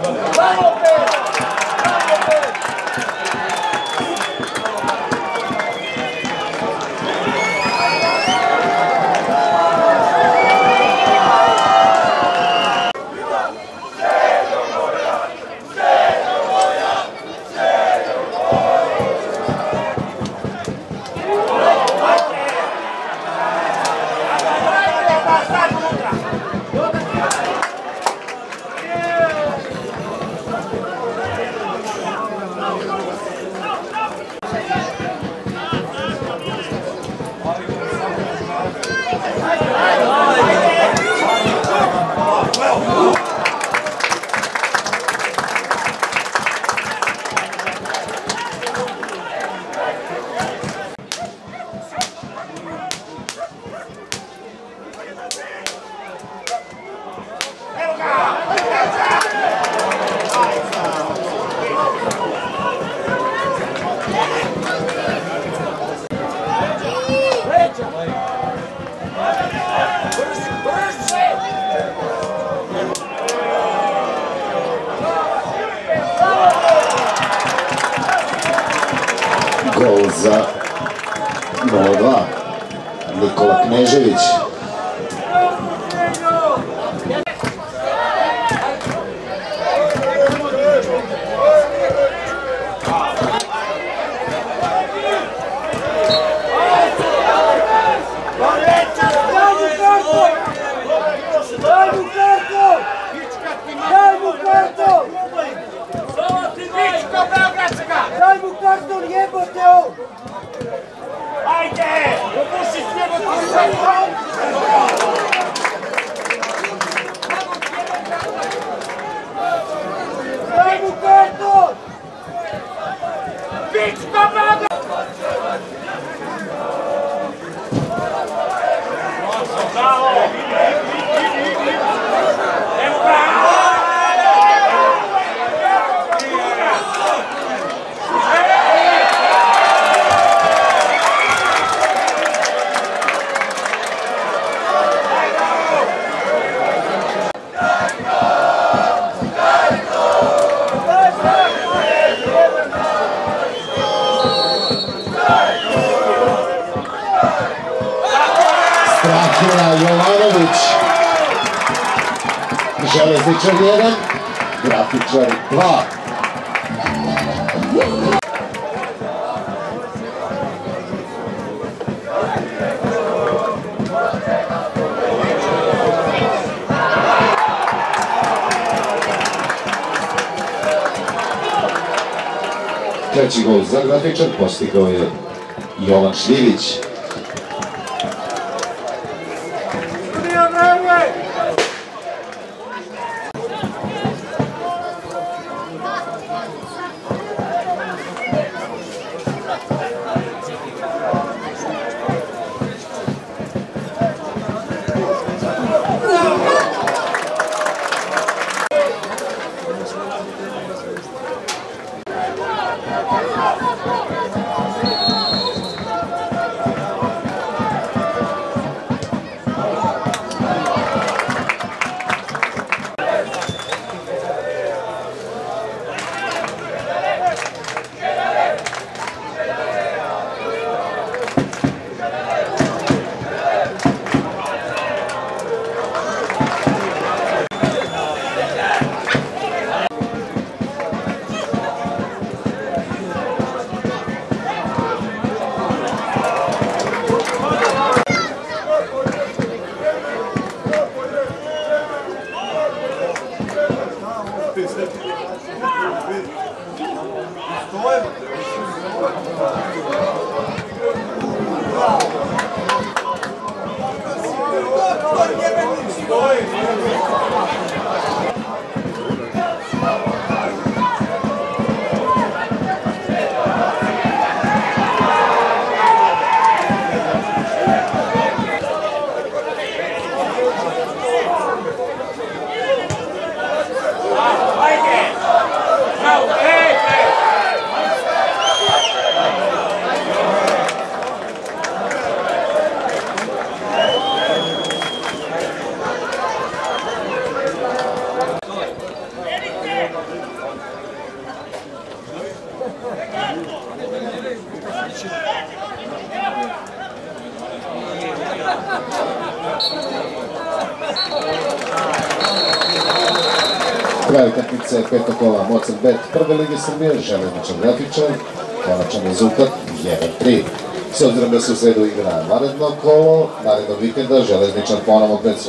Vamos, Pedro! Vamos, Pedro! Passar contra! za Novo 2, Nikola Knežević. Daj mu kartu! Daj mu Daj mu Jovanović, železničar 1, grafičar 2. Treći gol za grafičar postigao je Jovan Šljivić. Znači... Kraj utakmice petog kola Mozart Bet prve lige Srbije, Želena Čavratića, konačan rezultat 1-3. S obzirom da se u sredu igra naredno kolo, narednog vikenda železničar ponovo pred svoj